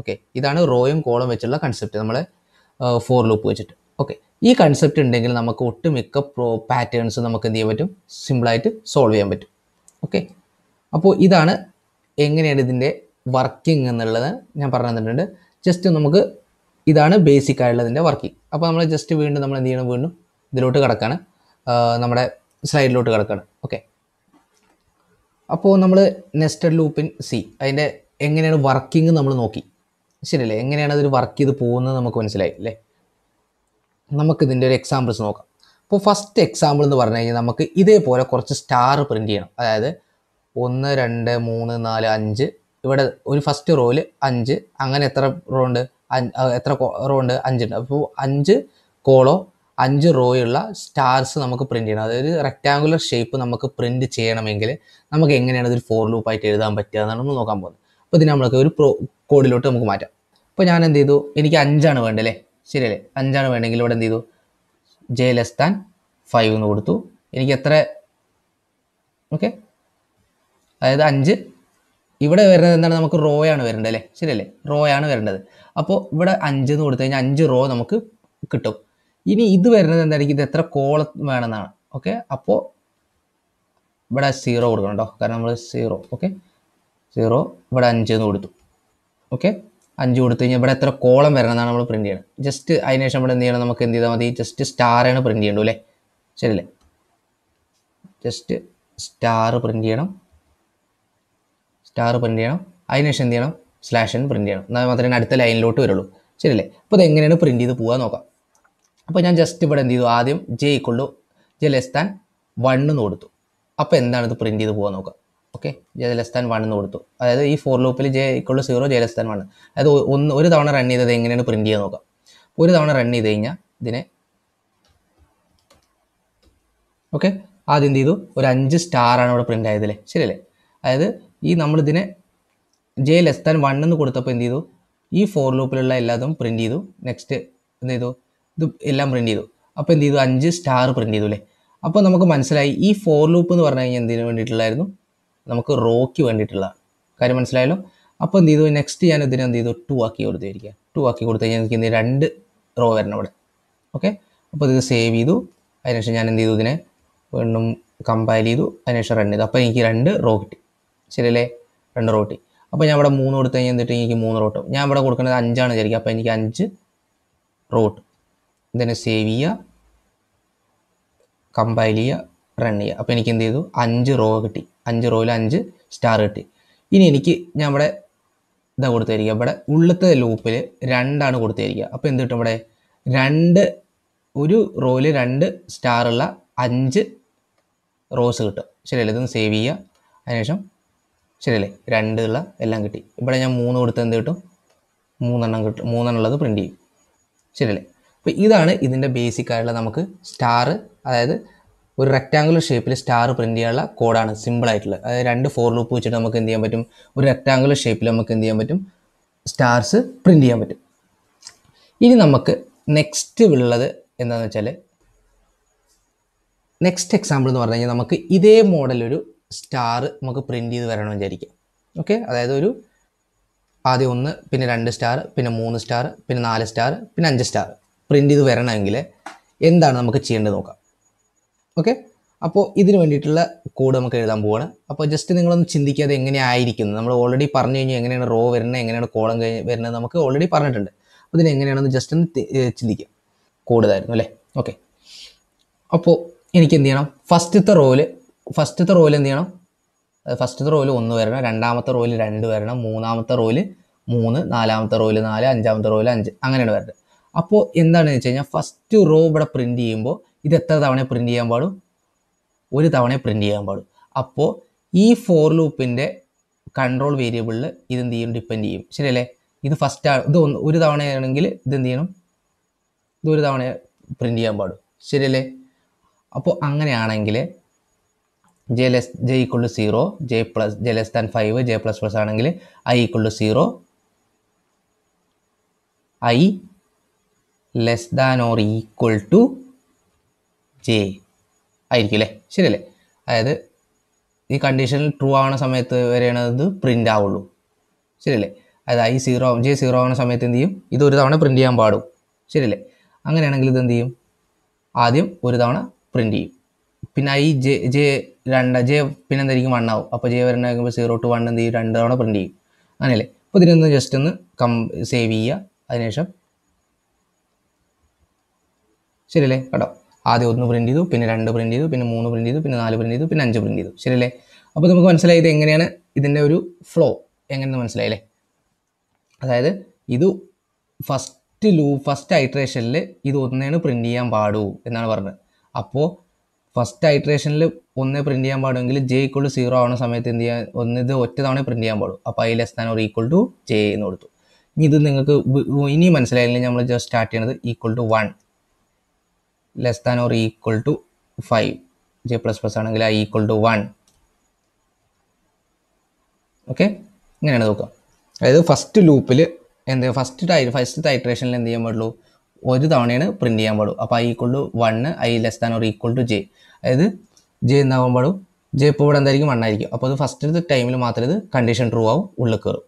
ഓക്കെ ഇതാണ് റോയും കോളം വെച്ചുള്ള കൺസെപ്റ്റ് നമ്മൾ ഫോർ ലൂപ്പ് വെച്ചിട്ട്. ഓക്കെ ഈ കൺസെപ്റ്റ് ഉണ്ടെങ്കിൽ നമുക്ക് ഒട്ടുമിക്ക പ്രോ പാറ്റേൺസ് നമുക്ക് എന്ത് ചെയ്യാൻ പറ്റും? സിമ്പിളായിട്ട് സോൾവ് ചെയ്യാൻ പറ്റും. ഓക്കെ അപ്പോൾ ഇതാണ് എങ്ങനെയാണ് ഇതിന്റെ വർക്കിംഗ് എന്നുള്ളത് ഞാൻ പറഞ്ഞു തന്നിട്ടുണ്ട്. ജസ്റ്റ് നമുക്ക് ഇതാണ് ബേസിക് ആയിട്ടുള്ള ആയിട്ടുള്ളതിന്റെ വർക്കിംഗ് അപ്പോൾ നമ്മൾ ജസ്റ്റ് വീണ്ടും നമ്മൾ എന്ത് ചെയ്യണം? വീണ്ടും ഇതിലോട്ട് കിടക്കാണ്. നമ്മുടെ സ്ലൈഡിലോട്ട് കിടക്കാണ്. ഓക്കെ അപ്പോൾ നമ്മൾ നെസ്റ്റഡ് ലൂപ്പിൻ സി അതിന്റെ എങ്ങനെയാണ് വർക്കിംഗ് നമ്മൾ നോക്കി. ശരിയല്ലേ? എങ്ങനെയാണ് അതൊരു വർക്ക് ചെയ്ത് പോകുന്നത് നമുക്ക് മനസ്സിലായി അല്ലേ? നമുക്ക് ഇതിന്റെ ഒരു എക്സാമ്പിൾസ് നോക്കാം. അപ്പോൾ ഫസ്റ്റ് എക്സാമ്പിൾ എന്ന് പറഞ്ഞു കഴിഞ്ഞാൽ നമുക്ക് ഇതേപോലെ കുറച്ച് സ്റ്റാർ പ്രിന്റ് ചെയ്യണം. അതായത് ഒന്ന് രണ്ട് മൂന്ന് നാല് അഞ്ച്. ഇവിടെ ഒരു ഫസ്റ്റ് റോയിൽ അഞ്ച്. അങ്ങനെ എത്ര റോ ഉണ്ട്? എത്ര റോ ഉണ്ട്? അഞ്ചുണ്ട് അപ്പോൾ അഞ്ച് കോളോ അഞ്ച് റോയുള്ള സ്റ്റാർസ് നമുക്ക് പ്രിന്റ് ചെയ്യണം. അതായത് റെക്റ്റാങ്കുലർ ഷേപ്പ് നമുക്ക് പ്രിന്റ് ചെയ്യണമെങ്കിൽ നമുക്ക് എങ്ങനെയാണ് ഇതൊരു ഫോർ ലൂപ്പായിട്ട് എഴുതാൻ പറ്റുക എന്നാണ് നമ്മൾ നോക്കാൻ പോകുന്നത്. അപ്പോൾ ഇതിന് നമ്മൾക്ക് ഒരു പ്രോ കോഡിലോട്ട് നമുക്ക് മാറ്റാം. അപ്പോൾ ഞാൻ എന്ത് ചെയ്തു? എനിക്ക് അഞ്ചാണ് വേണ്ടല്ലേ ശരിയല്ലേ. അഞ്ചാണ് വേണമെങ്കിൽ ഇവിടെ എന്ത് ചെയ്തു ജെ ലെസ് ദാൻ ഫൈവ് എന്ന് കൊടുത്തു. എനിക്ക് എത്ര? ഓക്കെ അതായത് അഞ്ച്. ഇവിടെ വരുന്നത് എന്താണ്? നമുക്ക് റോ ആണ് വരേണ്ടത് അല്ലേ? ശരിയല്ലേ. റോ ആണ് വരേണ്ടത്. അപ്പോൾ ഇവിടെ അഞ്ച് എന്ന് കൊടുത്തു കഴിഞ്ഞാൽ അഞ്ച് റോ നമുക്ക് കിട്ടും. ഇനി ഇത് വരുന്നത് എന്തായിരിക്കും ഇത് എത്ര കോളം വേണമെന്നാണ്. ഓക്കെ അപ്പോൾ ഇവിടെ സീറോ കൊടുക്കണം കേട്ടോ കാരണം നമ്മൾ സീറോ ഓക്കെ സീറോ ഇവിടെ അഞ്ച് എന്ന് കൊടുത്തു. ഓക്കെ അഞ്ച് കൊടുത്തു കഴിഞ്ഞാൽ ഇവിടെ എത്ര കോളം വരണം എന്നാണ് നമ്മൾ പ്രിന്റ് ചെയ്യണം. ജസ്റ്റ് അതിന് ശേഷം ഇവിടെ എന്ത് ചെയ്യണം? നമുക്ക് എന്ത് ചെയ്താൽ മതി? ജസ്റ്റ് സ്റ്റാറാണ് പ്രിന്റ് ചെയ്യേണ്ടു അല്ലേ? ശരിയല്ലേ? ജസ്റ്റ് സ്റ്റാർ പ്രിന്റ് ചെയ്യണം. സ്റ്റാർ പ്രിന്റ് ചെയ്യണം. അതിനുശേഷം എന്ത് ചെയ്യണം? സ്ലാഷ് എന്ന് ചെയ്യണം. എന്നാൽ മാത്രമേ അടുത്ത ലൈനിലോട്ട് വരുള്ളൂ. ശരിയല്ലേ? അപ്പോൾ ഇത് എങ്ങനെയാണ് പ്രിന്റ് ചെയ്ത് പോകാൻ നോക്കാം. അപ്പോൾ ഞാൻ ജസ്റ്റ് ഇവിടെ എന്ത് ചെയ്തു? ആദ്യം ജെ ഇക്കൊള്ളു ജെ ലെസ് താൻ വണ്ണെന്ന് കൊടുത്തു. അപ്പോൾ എന്താണ് ഇത് പ്രിന്റ് ചെയ്ത് പോകാൻ നോക്കാം. Okay J less than one എന്ന് കൊടുത്തു. അതായത് ഈ ഫോർ ലൂപ്പിൽ J ഇക്കുള്ള zero J less than one അതായത് ഒന്ന് ഒരു തവണ റൺ ചെയ്തത് എങ്ങനെയാണ് പ്രിന്റ് ചെയ്യാൻ നോക്കാം. ഒരു തവണ റൺ ചെയ്ത് കഴിഞ്ഞാൽ ഇതിനെ ഓക്കെ ആദ്യം എന്ത് ചെയ്തു? ഒരു അഞ്ച് സ്റ്റാർ ആണ് ഇവിടെ പ്രിന്റ് ആയതല്ലേ ശരിയല്ലേ? അതായത് ഈ നമ്മളിതിനെ ജെ ലെസ് താൻ വൺ എന്ന് കൊടുത്തപ്പോൾ എന്ത് ചെയ്തു? ഈ ഫോർ ലൂപ്പിലുള്ള എല്ലാതും പ്രിന്റ് ചെയ്തു. നെക്സ്റ്റ് എന്ത് ചെയ്തു? ഇത് എല്ലാം പ്രിന്റ് ചെയ്തു. അപ്പോൾ എന്ത് ചെയ്തു? അഞ്ച് സ്റ്റാർ പ്രിന്റ് ചെയ്തു അല്ലേ അപ്പോൾ നമുക്ക് മനസ്സിലായി ഈ ഫോർ ലൂപ്പ് എന്ന് പറഞ്ഞു കഴിഞ്ഞാൽ എന്തിനു വേണ്ടിയിട്ടുള്ളായിരുന്നു നമുക്ക് റോയ്ക്ക് വേണ്ടിയിട്ടുള്ളതാണ് കാര്യം മനസ്സിലായല്ലോ? അപ്പോൾ എന്ത് ചെയ്തു? നെക്സ്റ്റ് ഞാൻ ഇതിനെ എന്ത് ചെയ്തു? ടു ആക്കി കൊടുത്തിരിക്കുക ടു ആക്കി കൊടുത്തു കഴിഞ്ഞാൽ എനിക്ക് ഇനി രണ്ട് റോ വരണം ഇവിടെ. ഓക്കെ അപ്പോൾ ഇത് സേവ് ചെയ്തു. അതിനുശേഷം ഞാൻ എന്ത് ചെയ്തു ഇതിനെ? വീണ്ടും കമ്പയർ ചെയ്തു. അതിനുശേഷം റൺ ചെയ്തു. അപ്പോൾ എനിക്ക് രണ്ട് റോ കിട്ടി. ശരിയല്ലേ? രണ്ട് റോ കിട്ടി. അപ്പോൾ ഞാൻ ഇവിടെ മൂന്ന് കൊടുത്തു കഴിഞ്ഞാൽ എന്നിട്ട് എനിക്ക് മൂന്ന് റോട്ടും ഞാൻ ഇവിടെ കൊടുക്കുന്നത് അഞ്ചാണ് വിചാരിക്കുക. അപ്പോൾ എനിക്ക് അഞ്ച് റോട്ട് ഇതിനെ സേവ് ചെയ്യുക. കമ്പയർ ചെയ്യുക. റൺ ചെയ്യുക. അപ്പോൾ എനിക്ക് എന്ത് ചെയ്തു? അഞ്ച് റോ കിട്ടി. അഞ്ച് റോയിൽ അഞ്ച് സ്റ്റാർ കിട്ടി. ഇനി എനിക്ക് ഞാൻ ഇവിടെ ഇതാ കൊടുത്തിരിക്കുക ഇവിടെ ഉള്ളത്തെ ലൂപ്പിൽ രണ്ടാണ് കൊടുത്തിരിക്കുക അപ്പോൾ എന്ത് കിട്ടും ഇവിടെ? രണ്ട് ഒരു റോയിൽ രണ്ട് സ്റ്റാർ ഉള്ള അഞ്ച് റോസ് കിട്ടും. ശരിയല്ലേ? ഇതൊന്ന് സേവ് ചെയ്യുക. അതിനുശേഷം ശരിയല്ലേ? ഉള്ള എല്ലാം കിട്ടി. ഇവിടെ ഞാൻ മൂന്ന് കൊടുത്ത് എന്ത് കിട്ടും? മൂന്നെണ്ണം കിട്ടും. മൂന്നെണ്ണം ഉള്ളത് പ്രിന്റ് ചെയ്യും. ശരിയല്ലേ? അപ്പോൾ ഇതാണ് ഇതിന്റെ ബേസിക് ആയിട്ടുള്ള നമുക്ക് സ്റ്റാർ അതായത് ഒരു റെക്റ്റാങ്കുലർ ഷേപ്പിൽ സ്റ്റാർ പ്രിന്റ് ചെയ്യാനുള്ള കോഡാണ് സിമ്പിൾ ആയിട്ടുള്ളത് അതായത് രണ്ട് ഫോർ ലൂപ്പ് വെച്ചിട്ട് നമുക്ക് എന്ത് ചെയ്യാൻ പറ്റും? ഒരു റെക്റ്റാങ്കുലർ ഷേപ്പിൽ നമുക്ക് എന്ത് ചെയ്യാൻ പറ്റും? സ്റ്റാർസ് പ്രിന്റ് ചെയ്യാൻ പറ്റും. ഇനി നമുക്ക് നെക്സ്റ്റ് ഉള്ളത് എന്താണെന്ന് വെച്ചാൽ നെക്സ്റ്റ് എക്സാമ്പിൾ എന്ന് പറഞ്ഞു കഴിഞ്ഞാൽ നമുക്ക് ഇതേ മോഡൽ ഒരു സ്റ്റാർ നമുക്ക് പ്രിന്റ് ചെയ്ത് വരണമെന്ന് വിചാരിക്കാം. ഓക്കെ അതായത് ഒരു ആദ്യം ഒന്ന് പിന്നെ രണ്ട് സ്റ്റാർ പിന്നെ മൂന്ന് സ്റ്റാർ പിന്നെ നാല് സ്റ്റാർ പിന്നെ അഞ്ച് സ്റ്റാർ പ്രിന്റ് ചെയ്ത് വരണമെങ്കിൽ എന്താണ് നമുക്ക് ചെയ്യേണ്ടത് നോക്കാം. ഓക്കെ അപ്പോൾ ഇതിന് വേണ്ടിയിട്ടുള്ള കോഡ് നമുക്ക് എഴുതാൻ പോവാണ്. അപ്പോൾ ജസ്റ്റ് നിങ്ങളൊന്ന് ചിന്തിക്കാതെ എങ്ങനെയായിരിക്കുന്നത് നമ്മൾ ഓൾറെഡി പറഞ്ഞു കഴിഞ്ഞാൽ എങ്ങനെയാണ് റോ വരുന്നത് എങ്ങനെയാണ് കോളം കഴിഞ്ഞ് വരുന്നത് നമുക്ക് ഓൾറെഡി പറഞ്ഞിട്ടുണ്ട്. അതിന് എങ്ങനെയാണെന്ന് ജസ്റ്റ് ഒന്ന് ചിന്തിക്കാം. കൂടുതലായിരുന്നു അല്ലേ? ഓക്കെ അപ്പോൾ എനിക്ക് എന്ത് ചെയ്യണം? ഫസ്റ്റത്തെ റോയിൽ ഫസ്റ്റത്തെ റോയിൽ എന്ത് ചെയ്യണം? ഫസ്റ്റത്തെ റോയിൽ ഒന്ന് വരണം രണ്ടാമത്തെ റോയിൽ രണ്ട് വരണം മൂന്നാമത്തെ റോയിൽ മൂന്ന് നാലാമത്തെ റോയിൽ നാല് അഞ്ചാമത്തെ റോയിൽ അഞ്ച്. അങ്ങനെയാണ് വരുന്നത് അപ്പോൾ എന്താണെന്ന് വെച്ച് കഴിഞ്ഞാൽ ഫസ്റ്റ് റോ ഇവിടെ പ്രിന്റ് ചെയ്യുമ്പോൾ ഇത് എത്ര തവണ പ്രിന്റ് ചെയ്യാൻ പാടും? ഒരു തവണ പ്രിന്റ് ചെയ്യാൻ പാടും. അപ്പോൾ ഈ ഫോർ ലൂപ്പിന്റെ കൺട്രോൾ വേരിയബിളിൽ ഇതെന്ത് ചെയ്യും? ഡിപ്പെൻഡ് ചെയ്യും. ശരിയല്ലേ? ഇത് ഫസ്റ്റ് ഇത് ഒന്ന് ഒരു തവണയാണെങ്കിൽ ഇത് എന്ത് ചെയ്യണം? ഇത് ഒരു തവണ പ്രിന്റ് ചെയ്യാൻ പാടും. ശരിയല്ലേ? അപ്പോൾ അങ്ങനെയാണെങ്കിൽ J less J equal to zero J plus J less than five J plus plus ആണെങ്കിൽ I equal to zero I less than or equal to J ആയിരിക്കും അല്ലേ ശരിയല്ലേ? അതായത് ഈ കണ്ടീഷനിൽ ട്രൂ ആവുന്ന സമയത്ത് വരെയാണ് ഇത് പ്രിന്റ് ആവുള്ളൂ. ശരിയല്ലേ? അതായത് ഐ സീറോ ജെ സീറോ ആവുന്ന സമയത്ത് എന്ത് ചെയ്യും? ഇത് ഒരു തവണ പ്രിന്റ് ചെയ്യാൻ പാടും. ശരിയല്ലേ? അങ്ങനെയാണെങ്കിൽ ഇത് എന്ത് ചെയ്യും? ആദ്യം ഒരു തവണ പ്രിന്റ് ചെയ്യും. പിന്നെ ഐ ജെ ജെ രണ്ട് ജെ പിന്നെ എന്തായിരിക്കും വൺ ആവും. അപ്പോൾ ജെ വരണമാകുമ്പോൾ സീറോ ടു വൺ എന്ത് ചെയ്യും? രണ്ട് തവണ പ്രിന്റ് ചെയ്യും. അങ്ങനെയല്ലേ? അപ്പോൾ ഇതിനൊന്ന് ജസ്റ്റ് ഒന്ന് കം സേവ് ചെയ്യുക. അതിനുശേഷം ശരിയല്ലേ? കേട്ടോ? ആദ്യം ഒന്ന് പ്രിന്റ് ചെയ്തു പിന്നെ രണ്ട് പ്രിന്റ് ചെയ്തു പിന്നെ മൂന്ന് പ്രിന്റ് ചെയ്തു പിന്നെ നാല് പ്രിന്റ് ചെയ്തു പിന്നെ അഞ്ച് പ്രിന്റ് ചെയ്തു. ശരിയല്ലേ? അപ്പോൾ നമുക്ക് മനസ്സിലായി ഇത് എങ്ങനെയാണ് ഇതിന്റെ ഒരു ഫ്ലോ എങ്ങനെയെന്ന് മനസ്സിലായില്ലേ അതായത് ഇത് ഫസ്റ്റ് ലൂ ഫസ്റ്റ് ഐട്രേഷനിൽ ഇത് ഒന്നേണ് പ്രിന്റ് ചെയ്യാൻ പാടൂ എന്നാണ് പറഞ്ഞത്. അപ്പോൾ ഫസ്റ്റ് ഐട്രേഷനിൽ ഒന്നേ പ്രിന്റ് ചെയ്യാൻ പാടുമെങ്കിൽ ജെ ഈക്വൾ ടു സീറോ ആവുന്ന സമയത്ത് എന്ത് ചെയ്യാൻ ഒന്ന് ഇത് ഒറ്റ തവണ പ്രിന്റ് ചെയ്യാൻ പാടും. അപ്പോൾ I less than equal to J എന്ന് കൊടുത്തു. ഇനി ഇത് നിങ്ങൾക്ക് ഇനി മനസ്സിലായില്ലെങ്കിൽ നമ്മൾ ജസ്റ്റ് സ്റ്റാർട്ട് ചെയ്യണത് equal to one less than or equal to five J plus plus ആണെങ്കിൽ I equal to one okay ഇങ്ങനെയാണ് നോക്കുക. അതായത് ഫസ്റ്റ് ലൂപ്പിൽ എന്ത് ഫസ്റ്റ് ടൈ ഫസ്റ്റ് ടൈട്രേഷനിൽ എന്ത് ചെയ്യാൻ പാടുള്ളൂ? ഒരു തവണയാണ് പ്രിന്റ് ചെയ്യാൻ പാടും അപ്പോൾ I equal to one I less than or equal to J അതായത് ജെ എന്താകാൻ പാടും? ജെ ഇപ്പോൾ ഇവിടെ എന്തായിരിക്കും? വണ്ണായിരിക്കും അപ്പോൾ അത് ഫസ്റ്റ് ടൈമിൽ മാത്രമേ ഇത് കണ്ടീഷൻ ട്രൂ ആവും ഉള്ളിൽ കയറും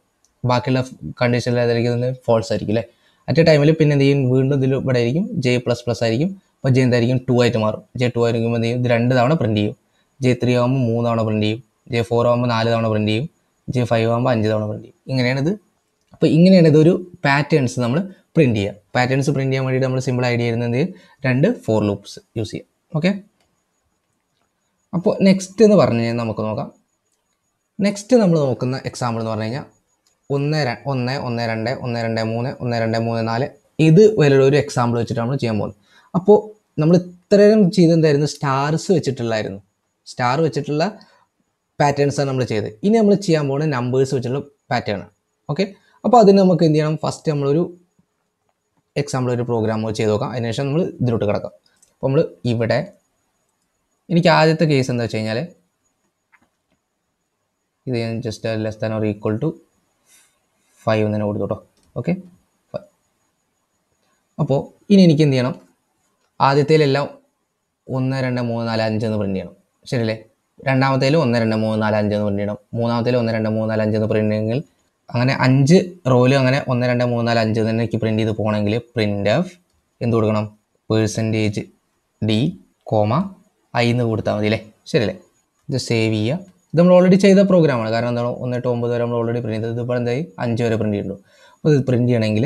ബാക്കിയുള്ള കണ്ടീഷനിൽ ഏതായിരിക്കും? ഫോൾസ് ആയിരിക്കും അല്ലേ? അറ്റ് ടൈമിൽ പിന്നെ എന്ത് ചെയ്യും? വീണ്ടും ഇതിൽ ഇവിടെ ആയിരിക്കും. ജെ പ്ലസ് പ്ലസ് ആയിരിക്കും. അപ്പോൾ ജെ എന്തായിരിക്കും? ടു ആയിട്ട് മാറും. ജെ ടു ആയിരിക്കുമ്പോൾ എന്ത് ചെയ്യും? ഇത് രണ്ട് തവണ പ്രിന്റ് ചെയ്യും. ജെ ത്രീ ആകുമ്പോൾ മൂന്ന് തവണ പ്രിന്റ് ചെയ്യും. ജെ ഫോർ ആകുമ്പോൾ നാല് തവണ പ്രിന്റ് ചെയ്യും. ജെ ഫൈവ് ആകുമ്പോൾ അഞ്ച് തവണ പ്രിന്റ് ചെയ്യും. ഇങ്ങനെയാണിത് അപ്പോൾ ഇങ്ങനെയാണ് ഇതൊരു പാറ്റേൺസ് നമ്മൾ പ്രിന്റ് ചെയ്യുക പാറ്റേൺസ് പ്രിന്റ് ചെയ്യാൻ വേണ്ടിയിട്ട് നമ്മൾ സിമ്പിൾ ഐഡിയ ആയിരുന്നു എന്ത് ചെയ്യും? രണ്ട് ഫോർ ലൂപ്സ് യൂസ് ചെയ്യാം. ഓക്കെ അപ്പോൾ നെക്സ്റ്റ് എന്ന് പറഞ്ഞു കഴിഞ്ഞാൽ നമുക്ക് നോക്കാം. നെക്സ്റ്റ് നമ്മൾ നോക്കുന്ന എക്സാമ്പിൾ എന്ന് പറഞ്ഞു കഴിഞ്ഞാൽ ഒന്ന് ഒന്ന് ഒന്ന് രണ്ട് ഒന്ന് രണ്ട് മൂന്ന് ഒന്ന് രണ്ട് മൂന്ന് നാല്. ഇത് വരെ ഒരു എക്സാമ്പിൾ വെച്ചിട്ട് നമ്മൾ ചെയ്യാൻ പോകുന്നത് അപ്പോൾ നമ്മൾ ഇത്രയും ചെയ്തെന്തായിരുന്നു? സ്റ്റാർസ് വെച്ചിട്ടുള്ളായിരുന്നു. സ്റ്റാർ വെച്ചിട്ടുള്ള പാറ്റേൺസാണ് നമ്മൾ ചെയ്തത്. ഇനി നമ്മൾ ചെയ്യാൻ പോകുന്നത് നമ്പേഴ്സ് വെച്ചിട്ടുള്ള പാറ്റേൺ ഓക്കെ അപ്പോൾ അതിന് നമുക്ക് എന്ത് ചെയ്യണം? ഫസ്റ്റ് നമ്മളൊരു എക്സാമ്പിൾ ഒരു പ്രോഗ്രാം ചെയ്ത് നോക്കാം. അതിനുശേഷം നമ്മൾ ഇതിലോട്ട് കിടക്കാം. അപ്പോൾ നമ്മൾ ഇവിടെ എനിക്ക് ആദ്യത്തെ കേസ് എന്താ വെച്ച് കഴിഞ്ഞാൽ ഇത് ഞാൻ just less than or equal to five എന്ന് തന്നെ കൊടുത്തോട്ടോ ഓക്കെ അപ്പോൾ ഇനി എനിക്ക് എന്ത് ചെയ്യണം? ആദ്യത്തേലെല്ലാം ഒന്ന് രണ്ട് മൂന്ന് നാല് അഞ്ച് എന്ന് പ്രിന്റ് ചെയ്യണം. ശരിയല്ലേ? രണ്ടാമത്തേലും ഒന്ന് രണ്ട് മൂന്ന് നാല് അഞ്ച് എന്ന് പ്രിന്റ് ചെയ്യണം. മൂന്നാമത്തേലും ഒന്ന് രണ്ട് മൂന്ന് നാല് അഞ്ച് എന്ന് പ്രിന്റ് ചെയ്യണമെങ്കിൽ അങ്ങനെ അഞ്ച് റോയിൽ അങ്ങനെ ഒന്ന് രണ്ട് മൂന്ന് നാല് അഞ്ച് തന്നെ എനിക്ക് പ്രിന്റ് ചെയ്ത് പോകണമെങ്കിൽ പ്രിന്റ് എഫ് എന്ത് കൊടുക്കണം? പേഴ്സന്റേജ് ഡി കോമ ഐ എന്ന് കൊടുത്താൽ മതി അല്ലേ? ശരിയല്ലേ? ഇത് സേവ് ചെയ്യുക. ഇത് നമ്മൾ ഓൾറെഡി ചെയ്ത പ്രോഗ്രാമാണ് കാരണം എന്താണ്? ഒന്ന് തൊട്ട് ഒമ്പത് വരെ നമ്മൾ ഓൾറെഡി പ്രിന്റ് ചെയ്തത്. ഇപ്പോൾ എന്തായി? അഞ്ച് വരെ പ്രിന്റ് ചെയ്യുന്നുള്ളൂ അപ്പോൾ ഇത് പ്രിന്റ് ചെയ്യണമെങ്കിൽ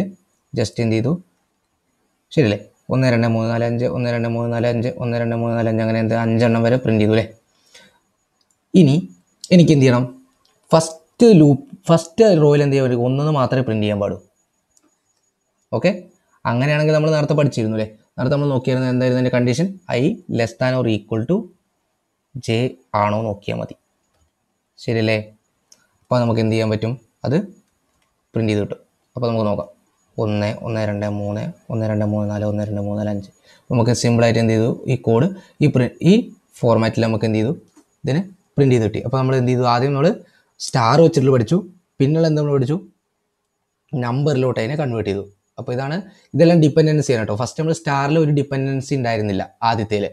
ജസ്റ്റ് എന്ത് ചെയ്തു? ശരിയല്ലേ? ഒന്ന് രണ്ട് മൂന്ന് നാല് അഞ്ച് ഒന്ന് രണ്ട് മൂന്ന് നാല് അഞ്ച് ഒന്ന് രണ്ട് മൂന്ന് നാല് അഞ്ച് അങ്ങനെ എന്ത് അഞ്ചെണ്ണം വരെ പ്രിന്റ് ചെയ്തു അല്ലേ ഇനി എനിക്ക് എന്ത് ചെയ്യണം? ഫസ്റ്റ് ലൂപ്പ് ഫസ്റ്റ് റോയിൽ എന്ത് ചെയ്യാൻ പറ്റും? ഒന്നെന്ന് മാത്രമേ പ്രിന്റ് ചെയ്യാൻ പാടൂ. ഓക്കെ അങ്ങനെയാണെങ്കിൽ നമ്മൾ നേരത്തെ പഠിച്ചിരുന്നു അല്ലേ നേരത്തെ നമ്മൾ നോക്കിയിരുന്നത് എന്തായിരുന്നു അതിന്റെ condition I less than or equal to J ആണോ നോക്കിയാൽ മതി. ശരിയല്ലേ? അപ്പോൾ നമുക്ക് എന്ത് ചെയ്യാൻ പറ്റും? അത് പ്രിന്റ് ചെയ്ത് കിട്ടും. അപ്പോൾ നമുക്ക് നോക്കാം. ഒന്ന് ഒന്ന് രണ്ട് മൂന്ന് ഒന്ന് രണ്ട് മൂന്ന് നാല് ഒന്ന് രണ്ട് മൂന്ന് നാല് അഞ്ച്. നമുക്ക് സിമ്പിളായിട്ട് എന്ത് ചെയ്തു? ഈ കോഡ് ഈ പ്രി ഈ ഫോർമാറ്റിൽ നമുക്ക് എന്ത് ചെയ്തു? ഇതിന് പ്രിന്റ് ചെയ്ത് കിട്ടി. അപ്പോൾ നമ്മൾ എന്ത് ചെയ്തു? ആദ്യം നമ്മൾ സ്റ്റാർ വെച്ചിട്ട് പഠിച്ചു. പിന്നുള്ള എന്ത് നമ്മൾ പഠിച്ചു? നമ്പറിലോട്ട് അതിനെ കൺവേർട്ട് ചെയ്തു. അപ്പോൾ ഇതാണ് ഇതെല്ലാം ഡിപ്പെൻഡൻസി ആണ് കേട്ടോ. ഫസ്റ്റ് നമ്മൾ സ്റ്റാറിൽ ഒരു ഡിപ്പെൻഡൻസി ഉണ്ടായിരുന്നില്ല ആദ്യത്തേൽ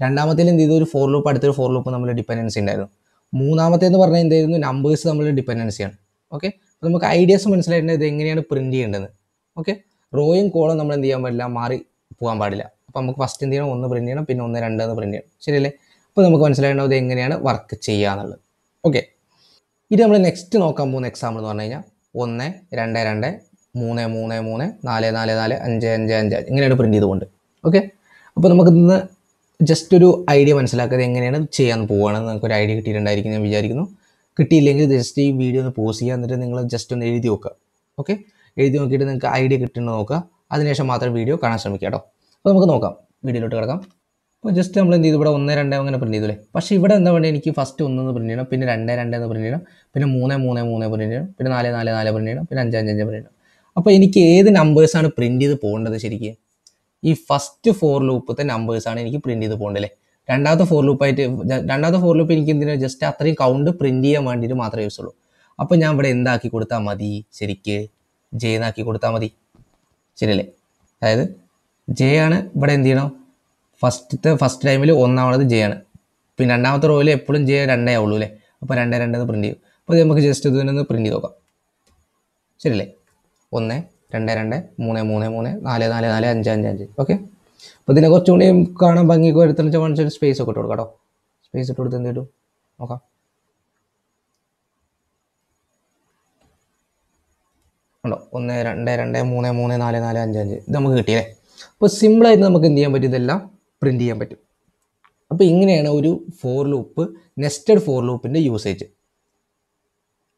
രണ്ടാമത്തേൽ എന്ത് ചെയ്തു? ഒരു ഫോർ ലൂപ്പ് അടുത്തൊരു ഫോർ ലൂപ്പ് നമ്മൾ ഡിപ്പെൻഡൻസി ഉണ്ടായിരുന്നു. മൂന്നാമത്തെ എന്ന് പറഞ്ഞാൽ എന്തായിരുന്നു നമ്പേഴ്സ് നമ്മൾ ഡിപ്പെൻഡൻസിയാണ് ഓക്കെ അപ്പോൾ നമുക്ക് ഐഡിയാസ് മനസ്സിലായിട്ടുണ്ട് ഇത് എങ്ങനെയാണ് പ്രിന്റ് ചെയ്യേണ്ടത്. ഓക്കെ റോയും കോളും നമ്മൾ എന്ത് ചെയ്യാൻ പറ്റില്ല മാറി പോകാൻ പാടില്ല. അപ്പോൾ നമുക്ക് ഫസ്റ്റ് എന്ത് ചെയ്യണം? ഒന്ന് പ്രിന്റ് ചെയ്യണം. പിന്നെ ഒന്ന് രണ്ട് എന്ന് പ്രിന്റ് ചെയ്യണം. ശരിയല്ലേ? അപ്പോൾ നമുക്ക് മനസ്സിലായിട്ടുണ്ടാവും ഇത് എങ്ങനെയാണ് വർക്ക് ചെയ്യുക എന്നുള്ളത്. ഓക്കെ ഇത് നമ്മൾ നെക്സ്റ്റ് നോക്കാൻ പോകുന്ന എക്സാമ്പിൾ എന്ന് പറഞ്ഞു കഴിഞ്ഞാൽ ഒന്ന് രണ്ട് രണ്ട് മൂന്ന് മൂന്ന് മൂന്ന് നാല് നാല് നാല് അഞ്ച് അഞ്ച് അഞ്ച് അഞ്ച്. ഇങ്ങനെയാണ് പ്രിന്റ് ചെയ്തുകൊണ്ട്. ഓക്കെ അപ്പോൾ നമുക്ക് ഇന്ന് ജസ്റ്റ് ഒരു ഐഡിയ മനസ്സിലാക്കാതെ എങ്ങനെയാണ് ചെയ്യാൻ പോവുകയാണെന്ന് നമുക്ക് ഒരു ഐഡിയ കിട്ടിയിട്ടുണ്ടായിരിക്കും ഞാൻ വിചാരിക്കുന്നു. കിട്ടിയില്ലെങ്കിൽ ജസ്റ്റ് ഈ വീഡിയോ ഒന്ന് പോസ് ചെയ്യുക എന്നിട്ട് നിങ്ങൾ ജസ്റ്റ് ഒന്ന് എഴുതി നോക്കുക. ഓക്കെ എഴുതി നോക്കിയിട്ട് നിങ്ങൾക്ക് ഐഡിയ കിട്ടുന്നത് നോക്കുക. അതിനുശേഷം മാത്രം വീഡിയോ കാണാൻ ശ്രമിക്കുക കേട്ടോ. അപ്പോൾ നമുക്ക് നോക്കാം. വീഡിയോയിലോട്ട് കിടക്കാം. അപ്പോൾ ജസ്റ്റ് നമ്മൾ എന്ത് ചെയ്തു? ഇവിടെ ഒന്ന് രണ്ട് അങ്ങനെ പ്രിന്റ് ചെയ്തു അല്ലേ? പക്ഷേ ഇവിടെ എന്താ വേണ്ടത് എനിക്ക് ഫസ്റ്റ് ഒന്ന് പ്രിന്റ് ചെയ്യണം. പിന്നെ രണ്ട് രണ്ട് എന്ന് പ്രിന്റ് ചെയ്യണം. പിന്നെ മൂന്ന് മൂന്ന് മൂന്ന് പ്രിന്റ് ചെയ്യണം. പിന്നെ നാല് നാല് നാല് പ്രിന്റ് ചെയ്യണം. പിന്നെ അഞ്ച് അഞ്ച് അഞ്ച് പ്രിന്റ് ചെയ്യണം. അപ്പോൾ എനിക്ക് ഏത് നമ്പേഴ്സാണ് പ്രിന്റ് ചെയ്ത് പോകേണ്ടത് ശരിക്കും? ഈ ഫസ്റ്റ് ഫോർ ലൂപ്പത്തെ നമ്പേഴ്സാണ് എനിക്ക് പ്രിന്റ് ചെയ്ത് പോകേണ്ടത് അല്ലേ? രണ്ടാമത്തെ ഫോർ ലൂപ്പായിട്ട് രണ്ടാമത്തെ ഫോർ ലൂപ്പ് എനിക്ക് എന്തിനാണ് ജസ്റ്റ് അത്രയും കൗണ്ട് പ്രിന്റ് ചെയ്യാൻ വേണ്ടിയിട്ട് മാത്രമേ യൂസ് ഉള്ളൂ. അപ്പോൾ ഞാൻ ഇവിടെ എന്താക്കി കൊടുത്താൽ മതി ശരിക്ക്? ജെ എന്നാക്കി കൊടുത്താൽ മതി. ശരിയല്ലേ? അതായത് ജെ ആണ് ഇവിടെ എന്ത് ചെയ്യണം? ഫസ്റ്റത്തെ ഫസ്റ്റ് ടൈമിൽ ഒന്നാമത് ജെ ആണ്. പിന്നെ രണ്ടാമത്തെ റോയിൽ എപ്പോഴും ജെ രണ്ടേ ആവുള്ളൂ അല്ലേ? അപ്പോൾ രണ്ടേ രണ്ടെന്ന് പ്രിന്റ് ചെയ്യും. അപ്പോൾ ഇത് നമുക്ക് ജസ്റ്റ് ഇതിനൊന്ന് പ്രിന്റ് ചെയ്ത് നോക്കാം. ശരിയല്ലേ? ഒന്ന് രണ്ട് രണ്ട് മൂന്ന് മൂന്ന് മൂന്ന് നാല് നാല് നാല് അഞ്ച് അഞ്ച് അഞ്ച്. ഓക്കെ അപ്പോൾ ഇതിനെ കുറച്ചും കൂടി കാണാൻ ഭംഗിക്ക് വരുത്തുന്ന വെച്ചാൽ സ്പേസ് ഒക്കെ ഇട്ട് കൊടുക്കാം കേട്ടോ. സ്പേസ് ഇട്ട് കൊടുത്ത് എന്ത് കിട്ടും? നോക്കാം. ഉണ്ടോ? ഒന്ന് രണ്ട് രണ്ട് മൂന്ന് മൂന്ന് നാല് നാല് അഞ്ച് അഞ്ച്. ഇത് നമുക്ക് കിട്ടിയല്ലേ? അപ്പോൾ സിമ്പിളായിട്ട് നമുക്ക് എന്ത് ചെയ്യാൻ പറ്റും? ഇതെല്ലാം പ്രിന്റ് ചെയ്യാൻ പറ്റും. അപ്പോൾ ഇങ്ങനെയാണ് ഒരു ഫോർ ലൂപ്പ് നെസ്റ്റഡ് ഫോർ ലൂപ്പിന്റെ യൂസേജ്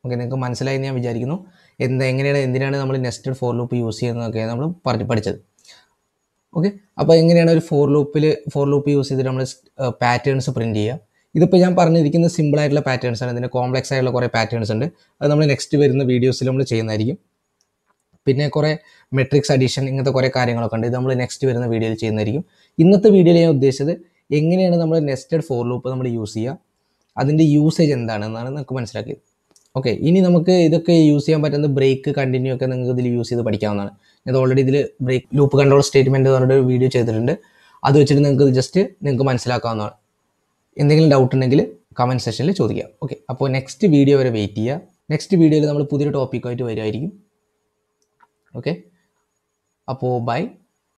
ഓക്കെ നിങ്ങൾക്ക് മനസ്സിലായി ഞാൻ വിചാരിക്കുന്നു. എന്താ എങ്ങനെയാണ് എന്തിനാണ് നമ്മൾ നെസ്റ്റഡ് ഫോർ ലൂപ്പ് യൂസ് ചെയ്യുന്നതൊക്കെ നമ്മൾ പറഞ്ഞ് പഠിച്ചത്? ഓക്കെ അപ്പോൾ എങ്ങനെയാണ് ഒരു ഫോർ ലൂപ്പിൽ ഫോർ ലൂപ്പ് യൂസ് ചെയ്തിട്ട് നമ്മൾ പാറ്റേൺസ് പ്രിന്റ് ചെയ്യുക? ഇതിപ്പോൾ ഞാൻ പറഞ്ഞിരിക്കുന്ന സിമ്പിൾ ആയിട്ടുള്ള പാറ്റേൺസ് ആണ്. ഇതിന്റെ കോംപ്ലക്സ് ആയിട്ടുള്ള കുറേ പാറ്റേൺസ് ഉണ്ട്. അത് നമ്മൾ നെക്സ്റ്റ് വരുന്ന വീഡിയോസിൽ നമ്മൾ ചെയ്യുന്നതായിരിക്കും. പിന്നെ കുറേ മെട്രിക്സ് അഡീഷൻ ഇങ്ങനത്തെ കുറേ കാര്യങ്ങളൊക്കെ ഉണ്ട്. ഇത് നമ്മൾ നെക്സ്റ്റ് വരുന്ന വീഡിയോയിൽ ചെയ്യുന്നതായിരിക്കും. ഇന്നത്തെ വീഡിയോയിൽ ഞാൻ ഉദ്ദേശിച്ചത് എങ്ങനെയാണ് നമ്മൾ നെസ്റ്റഡ് ഫോർ ലൂപ്പ് നമ്മൾ യൂസ് ചെയ്യുക? അതിന്റെ യൂസേജ് എന്താണെന്നാണ് നമുക്ക് മനസ്സിലാക്കിയത്. ഓക്കെ ഇനി നമുക്ക് ഇതൊക്കെ യൂസ് ചെയ്യാൻ പറ്റുന്ന ബ്രേക്ക് കണ്ടിന്യൂ ഒക്കെ നിങ്ങൾക്ക് ഇതിൽ യൂസ് ചെയ്ത് പഠിക്കാവുന്നതാണ്. ഞാൻ ഓൾറെഡി ഇതിൽ ബ്രേക്ക് ലൂപ്പ് കൺട്രോൾ സ്റ്റേറ്റ്മെന്റ് എന്ന് പറഞ്ഞിട്ട് ഒരു വീഡിയോ ചെയ്തിട്ടുണ്ട്. അത് വെച്ചിട്ട് നിങ്ങൾക്ക് ജസ്റ്റ് നിങ്ങൾക്ക് മനസ്സിലാക്കാവുന്നതാണ്. എന്തെങ്കിലും ഡൗട്ട് ഉണ്ടെങ്കിൽ കമന്റ് സെഷനിൽ ചോദിക്കാം ഓക്കെ അപ്പോൾ നെക്സ്റ്റ് വീഡിയോ വരെ വെയിറ്റ് ചെയ്യുക. നെക്സ്റ്റ് വീഡിയോയിൽ നമ്മൾ പുതിയൊരു ടോപ്പിക്കായിട്ട് വരുമായിരിക്കും ഓക്കെ അപ്പോൾ ബൈ